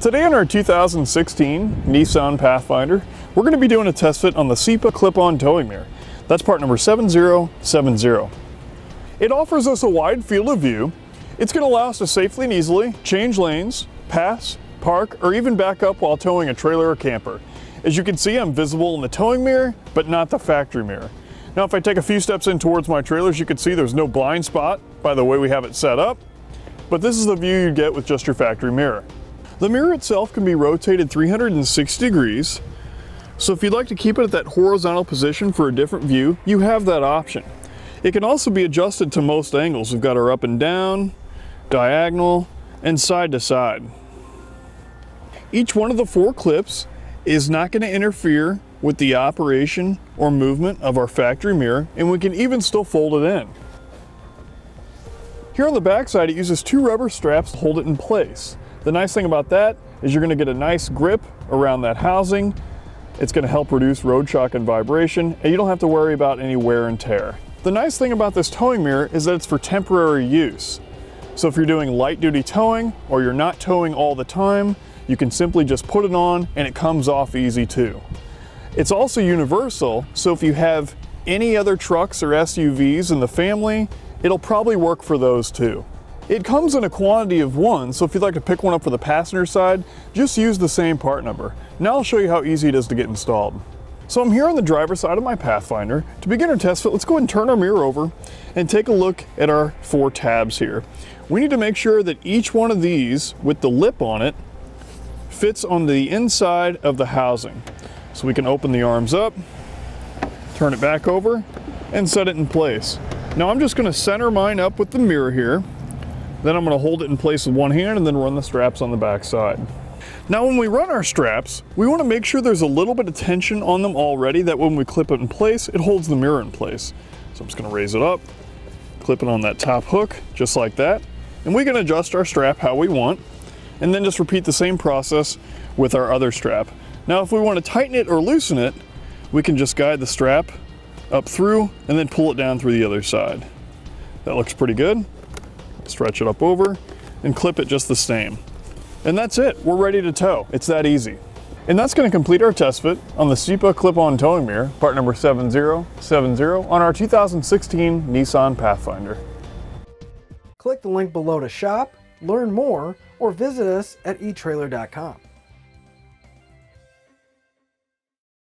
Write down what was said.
Today on our 2016 Nissan Pathfinder, we're going to be doing a test fit on the CIPA clip-on towing mirror. That's part number 7070. It offers us a wide field of view. It's going to allow us to safely and easily change lanes, pass, park, or even back up while towing a trailer or camper. As you can see, I'm visible in the towing mirror, but not the factory mirror. Now, if I take a few steps in towards my trailers, you can see there's no blind spot by the way we have it set up, but this is the view you get with just your factory mirror. The mirror itself can be rotated 360 degrees, so if you'd like to keep it at that horizontal position for a different view, you have that option. It can also be adjusted to most angles. We've got our up and down, diagonal, and side to side. Each one of the four clips is not going to interfere with the operation or movement of our factory mirror, and we can even still fold it in. Here on the backside, it uses two rubber straps to hold it in place. The nice thing about that is you're going to get a nice grip around that housing. It's going to help reduce road shock and vibration, and you don't have to worry about any wear and tear. The nice thing about this towing mirror is that it's for temporary use. So if you're doing light duty towing or you're not towing all the time, you can simply just put it on and it comes off easy too. It's also universal, so if you have any other trucks or SUVs in the family, it'll probably work for those too. It comes in a quantity of one, so if you'd like to pick one up for the passenger side, just use the same part number. Now I'll show you how easy it is to get installed. So I'm here on the driver's side of my Pathfinder. To begin our test fit, let's go ahead and turn our mirror over and take a look at our four tabs here. We need to make sure that each one of these with the lip on it fits on the inside of the housing. So we can open the arms up, turn it back over, and set it in place. Now I'm just gonna center mine up with the mirror here. Then I'm gonna hold it in place with one hand and then run the straps on the back side. Now when we run our straps, we wanna make sure there's a little bit of tension on them already that when we clip it in place, it holds the mirror in place. So I'm just gonna raise it up, clip it on that top hook, just like that. And we can adjust our strap how we want and then just repeat the same process with our other strap. Now if we want to tighten it or loosen it, we can just guide the strap up through and then pull it down through the other side. That looks pretty good. Stretch it up over and clip it just the same. And that's it, we're ready to tow. It's that easy. And that's gonna complete our test fit on the CIPA clip-on towing mirror, part number 7070 on our 2016 Nissan Pathfinder. Click the link below to shop, learn more, or visit us at eTrailer.com.